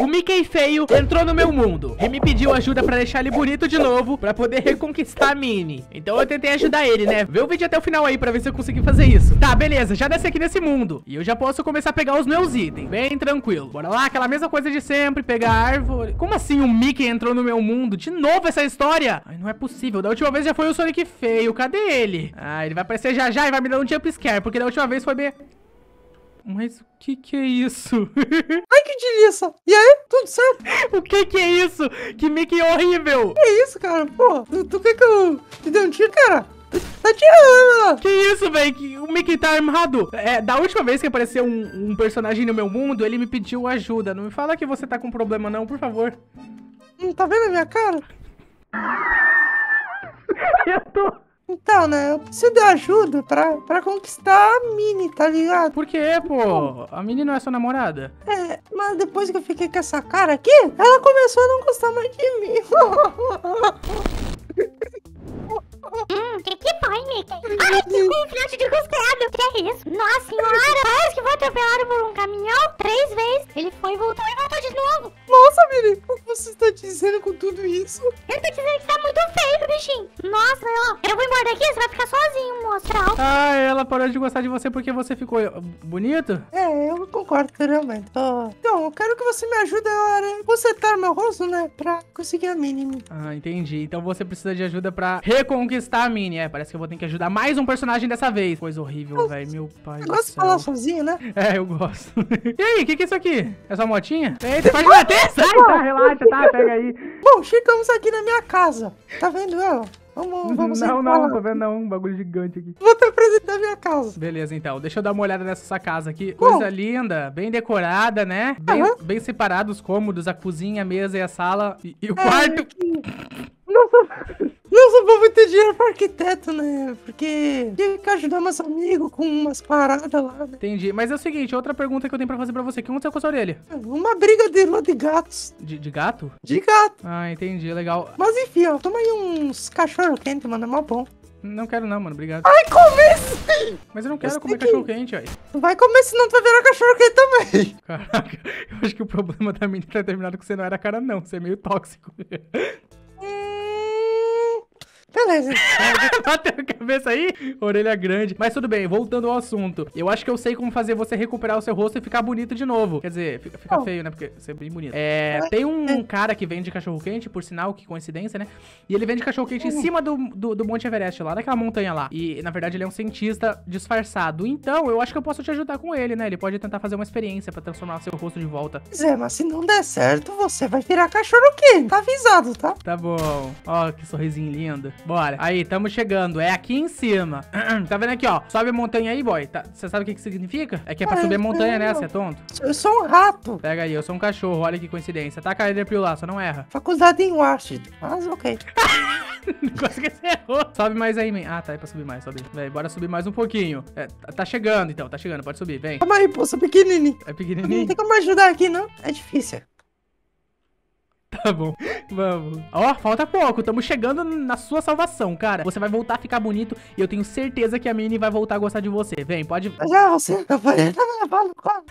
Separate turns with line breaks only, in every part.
O Mickey feio entrou no meu mundo e me pediu ajuda pra deixar ele bonito de novo, pra poder reconquistar a Minnie. Então eu tentei ajudar ele, né? Vê o vídeo até o final aí pra ver se eu consegui fazer isso. Tá, beleza, já desci aqui nesse mundo. E eu já posso começar a pegar os meus itens, bem tranquilo. Bora lá, aquela mesma coisa de sempre, pegar árvore. Como assim o Mickey entrou no meu mundo? De novo essa história? Ai, não é possível. Da última vez já foi o Sonic feio, cadê ele? Ah, ele vai aparecer já já e vai me dar um jump scare, porque da última vez foi bem... Mas o que que é isso?
Ai, que delícia! E aí, tudo certo?
o que que é isso? Que Mickey horrível!
Que isso, cara? Pô, tu, tu quer que eu te dê um tiro, cara? Tá tirando?
Que isso, velho? O Mickey tá armado. É, da última vez que apareceu um, um, personagem no meu mundo, ele me pediu ajuda. Não me fala que você tá com problema não, por favor.
Hum, tá vendo a minha cara?
eu tô...
Então, né, eu preciso de ajuda pra, pra conquistar a Mini, tá ligado?
Por quê, pô? A Mini não é sua namorada?
É, mas depois que eu fiquei com essa cara aqui, ela começou a não gostar mais de mim.
Hum, que que foi, Mickey? Ai, que conflante de costado. Que é isso? Nossa senhora, parece que foi atropelado por um caminhão três vezes. Ele foi, voltou e voltou de novo.
Nossa, Mini, o que você está dizendo com tudo isso?
Eu tô dizendo que tá muito feio, bichinho. Nossa, ó, eu vou embora daqui, você vai ficar sozinho, moço.
Ah, ela parou de gostar de você porque você ficou bonito?
É, eu concordo realmente. Oh. Então, eu quero que você me ajude a consertar meu rosto, né, pra conseguir a Mini.
Ah, entendi. Então você precisa de ajuda pra reconquistar a Mini. É, parece que eu vou ter que ajudar mais um personagem dessa vez. Coisa horrível, velho. Meu pai.
Você gosta de falar sozinho, né?
É, eu gosto. e aí, o que, que é isso aqui? É sua motinha? Eita, pode bater! Sai, tá, relaxa, tá? Pega aí.
Bom, chegamos aqui na minha casa. Tá vendo ela?
Vamos, vamos Não, não, não tô vendo não. Um bagulho gigante aqui.
Vou te apresentar a minha casa.
Beleza, então. Deixa eu dar uma olhada nessa sua casa aqui. Coisa linda, bem decorada, né? Bem, uhum. bem separados os cômodos, a cozinha, a mesa e a sala. E, e o é, quarto.
Nossa. Nossa, vou ter dinheiro pra arquiteto, né? Porque tem que ajudar meus amigos com umas paradas lá, né?
Entendi. Mas é o seguinte, outra pergunta que eu tenho pra fazer pra você. O que aconteceu com a sua orelha?
Uma briga de lua de gatos.
De, de gato?
De gato.
Ah, entendi. Legal.
Mas enfim, ó. Toma aí uns cachorro quente, mano. É mó bom.
Não quero não, mano. Obrigado.
Ai, come
Mas eu não quero comer que... cachorro quente, aí.
Vai comer, senão tu vai virar cachorro quente também.
Caraca, eu acho que o problema da menina ter terminado com você não era cara, não. Você é meio tóxico.
Beleza.
Bateu a cabeça aí? Orelha grande. Mas tudo bem, voltando ao assunto. Eu acho que eu sei como fazer você recuperar o seu rosto e ficar bonito de novo. Quer dizer, fica, fica oh. feio, né? Porque você é bem bonito. É, tem um cara que vende cachorro-quente, por sinal, que coincidência, né? E ele vende cachorro-quente em cima do, do, do, Monte Everest, lá daquela montanha lá. E, na verdade, ele é um cientista disfarçado. Então, eu acho que eu posso te ajudar com ele, né? Ele pode tentar fazer uma experiência pra transformar seu rosto de volta.
Zé, mas se não der certo, você vai virar cachorro-quente. Tá avisado, tá?
Tá bom. Ó, que sorrisinho lindo. Bora. Aí, estamos chegando. É aqui em cima. tá vendo aqui, ó? Sobe a montanha aí, boy. Tá, você sabe o que, que significa? É que é pra subir a montanha, né? Você é tonto?
Eu sou um rato.
Pega aí, eu sou um cachorro. Olha que coincidência. Tá caindo pro lá, só não erra.
Faculdade em Washington. Mas ok.
Quase que você errou. Sobe mais aí, man. Ah, tá. É pra subir mais. Sobe. Vem, bora subir mais um pouquinho. É, tá, tá chegando, então. Tá chegando. Pode subir. Vem.
Calma aí, pô. Sou pequenininho.
É pequenininho? Não
tem como ajudar aqui, não. É difícil.
Tá bom, vamos. Ó, falta pouco, estamos chegando na sua salvação, cara. Você vai voltar a ficar bonito e eu tenho certeza que a Minnie vai voltar a gostar de você. Vem, pode...
Já, você...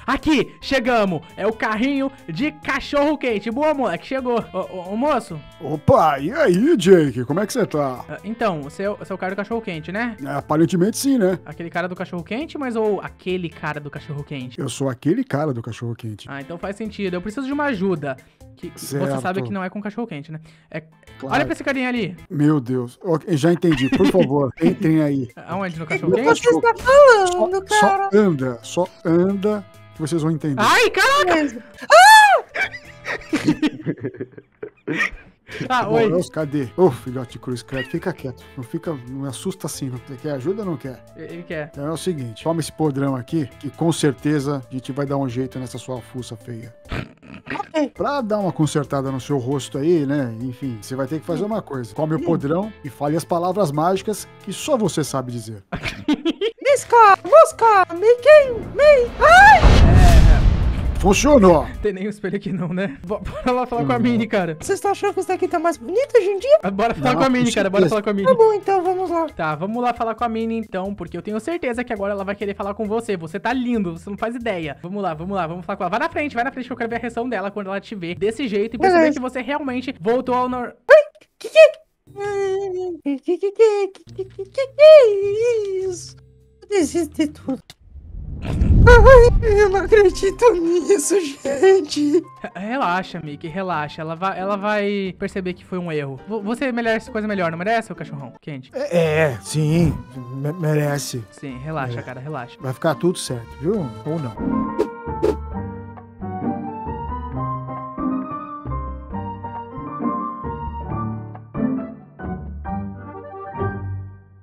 Aqui, chegamos. É o carrinho de cachorro quente. Boa, moleque, chegou. Ô, ô, ô, moço.
Opa, e aí, Jake? Como é que você tá?
Ah, então, você é, você é o cara do cachorro quente, né?
É, aparentemente sim, né?
Aquele cara do cachorro quente, mas ou aquele cara do cachorro quente?
Eu sou aquele cara do cachorro quente.
Ah, então faz sentido. Eu preciso de uma ajuda. Que certo. você sabe que não é com cachorro quente, né? É... Claro. Olha pra esse carinha ali.
Meu Deus. já entendi. Por favor, entrem aí.
Aonde? No cachorro quente? O
que você está falando,
só, cara? Só anda, só anda que vocês vão entender.
Ai, caraca! Ah!
Ah, oi. Moros, cadê? Ô, oh, filhote de cruz, credo, fica quieto. Não fica, não me assusta assim. Não. Você quer ajuda ou não quer?
Ele quer.
Então é o seguinte, toma esse podrão aqui, que com certeza a gente vai dar um jeito nessa sua fuça feia. Pra dar uma consertada no seu rosto aí, né? Enfim, você vai ter que fazer uma coisa. Come o podrão e fale as palavras mágicas que só você sabe dizer.
Isca, mosca, Mickey, me, ai! É,
Funcionou.
Tem nem um espelho aqui não, né? Bo- Bora lá falar com a Mini, cara.
Vocês estão achando que isso daqui tá mais bonito hoje em dia?
Ah, Bora falar
Não,
com a Mini,
com
cara. Bora
certeza.
falar com a Mini.
Tá bom, então vamos lá.
Tá, vamos lá falar com a Mini então, porque eu tenho certeza que agora ela vai querer falar com você. Você tá lindo, você não faz ideia. Vamos lá, vamos lá, vamos falar com ela. Vai na frente, vai na frente que eu quero ver a reação dela quando ela te ver desse jeito e perceber
Beleza.
que você realmente voltou ao nor...
Que que... Que que que que que que que que é isso? Eu desisto de tudo. Ai, eu não acredito nisso, gente.
Re- Relaxa, Mickey, relaxa. Ela vai, ela vai perceber que foi um erro. Vo- Você merece coisa melhor, não merece, o cachorrão? Quente.
É, sim. me- merece.
Sim, relaxa, cara, relaxa.
Vai ficar tudo certo, viu? Ou não.